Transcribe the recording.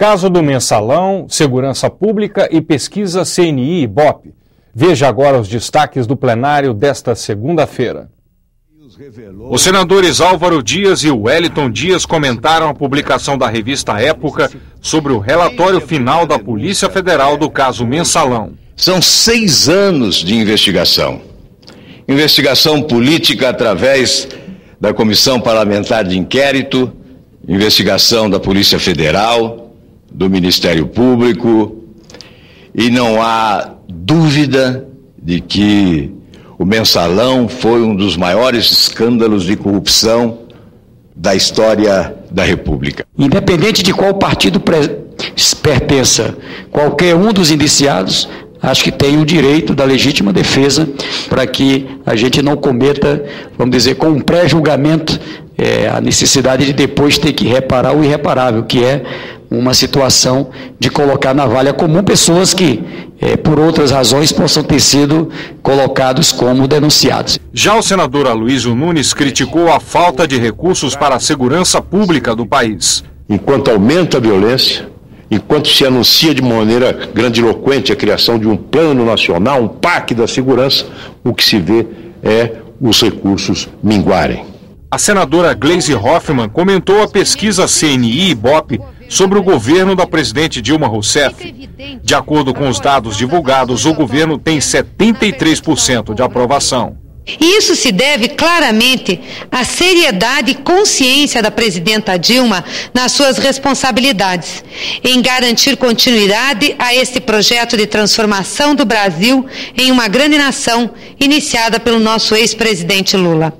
Caso do mensalão, segurança pública e pesquisa CNI e BOP. Veja agora os destaques do plenário desta segunda-feira. Os senadores Álvaro Dias e Wellington Dias comentaram a publicação da revista Época sobre o relatório final da Polícia Federal do caso Mensalão. São seis anos de investigação. Investigação política através da Comissão Parlamentar de Inquérito, investigação da Polícia Federal, do Ministério Público, e não há dúvida de que o mensalão foi um dos maiores escândalos de corrupção da história da República. Independente de qual partido pertença qualquer um dos indiciados, acho que tem o direito da legítima defesa para que a gente não cometa, vamos dizer, com um pré-julgamento, é, a necessidade de depois ter que reparar o irreparável, que é uma situação de colocar na valha comum pessoas que, é, por outras razões, possam ter sido colocados como denunciados. Já o senador Aloysio Nunes criticou a falta de recursos para a segurança pública do país. Enquanto aumenta a violência, enquanto se anuncia de maneira grandiloquente a criação de um plano nacional, um PAC da segurança, o que se vê é os recursos minguarem. A senadora Gleisi Hoffmann comentou a pesquisa CNI e BOP sobre o governo da presidente Dilma Rousseff. De acordo com os dados divulgados, o governo tem 73% de aprovação. Isso se deve claramente à seriedade e consciência da presidenta Dilma nas suas responsabilidades, em garantir continuidade a este projeto de transformação do Brasil em uma grande nação, iniciada pelo nosso ex-presidente Lula.